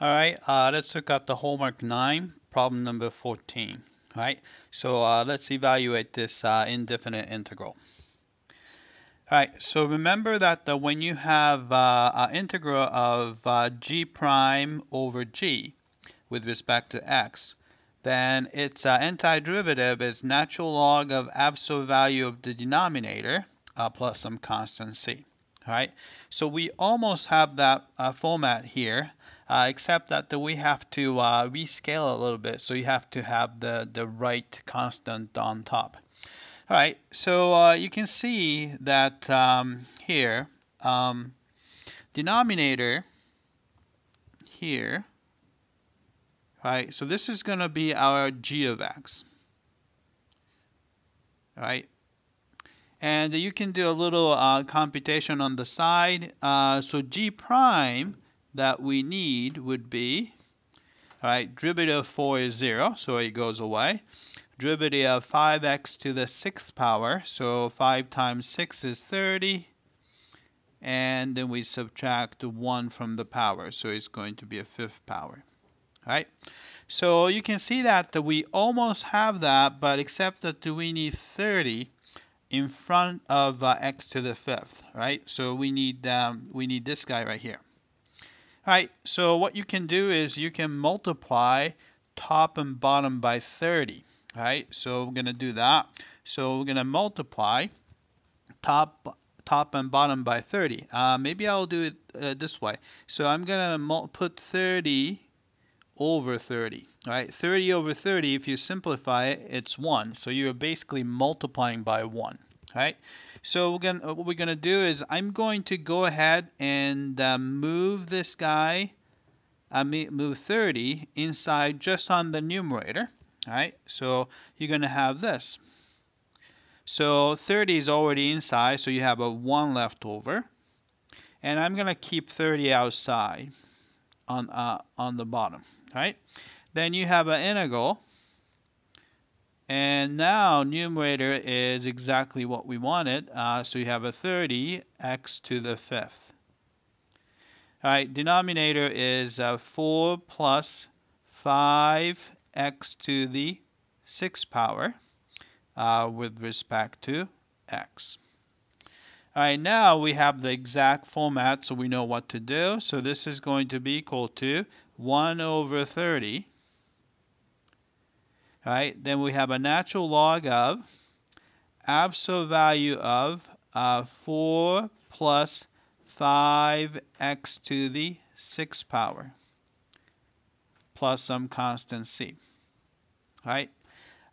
All right, uh, let's look at the homework 9, problem number 14. All right, so uh, let's evaluate this uh, indefinite integral. All right, so remember that the, when you have uh, an integral of uh, g prime over g with respect to x, then its uh, antiderivative is natural log of absolute value of the denominator plus some constant c. All right, so we almost have that format here uh, except that we have to uh, rescale a little bit. So you have to have the, the right constant on top. All right, so uh, you can see that um, here, um, denominator here, right? So this is going to be our g of x, right? And you can do a little uh, computation on the side. Uh, so g prime that we need would be, all right, derivative of 4 is 0, so it goes away. Derivative of 5x to the 6th power, so 5 times 6 is 30. And then we subtract 1 from the power, so it's going to be a fifth power. All right? So you can see that we almost have that, but except that we need 30 in front of uh, x to the fifth, right? So we need um, we need this guy right here. Alright, so what you can do is you can multiply top and bottom by 30. Alright, so we're going to do that. So we're going to multiply top top and bottom by 30. Uh, maybe I'll do it uh, this way. So I'm going to put 30 over 30. Right? 30 over 30, if you simplify it, it's 1. So you're basically multiplying by 1. Right? So we're gonna, what we're going to do is I'm going to go ahead and uh, move this guy, uh, move 30 inside just on the numerator. right? so you're going to have this. So 30 is already inside, so you have a 1 left over. And I'm going to keep 30 outside on, uh, on the bottom. right? then you have an integral and now numerator is exactly what we wanted. Uh, so you have a 30 x to the fifth. All right, denominator is uh, 4 plus 5x to the sixth power uh, with respect to x. All right, now we have the exact format so we know what to do. So this is going to be equal to 1 over 30 right? Then we have a natural log of absolute value of uh, 4 plus 5x to the 6th power plus some constant c. Right?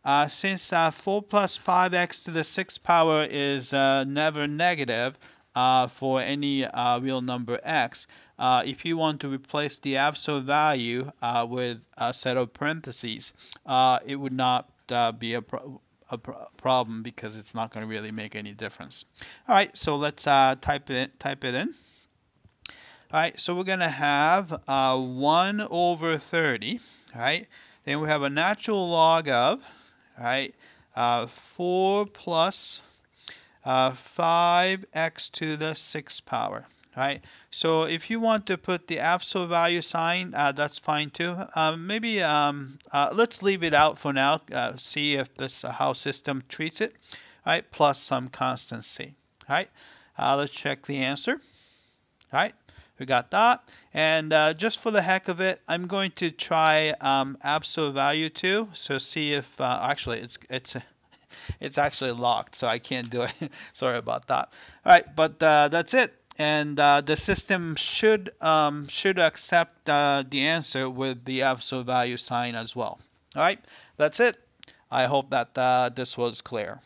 Uh, since uh, 4 plus 5x to the 6th power is uh, never negative uh, for any uh, real number x, uh, if you want to replace the absolute value uh, with a set of parentheses, uh, it would not uh, be a, pro a pro problem because it's not going to really make any difference. All right, so let's uh, type it type it in. All right, so we're going to have uh, 1 over 30, right? Then we have a natural log of, right, 4 plus 5x to the 6th power right? So if you want to put the absolute value sign, uh, that's fine too. Uh, maybe um, uh, let's leave it out for now. Uh, see if this uh, how system treats it, right? Plus some constant c, right? Let's check the answer, right? We got that. And just for the heck of it, I'm going to try um, absolute value too. So see if actually it's it's it's actually locked, so I can't do it. Sorry about that. All right, but that's it and uh, the system should um, should accept uh, the answer with the absolute value sign as well. All right, that's it. I hope that uh, this was clear.